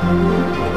Música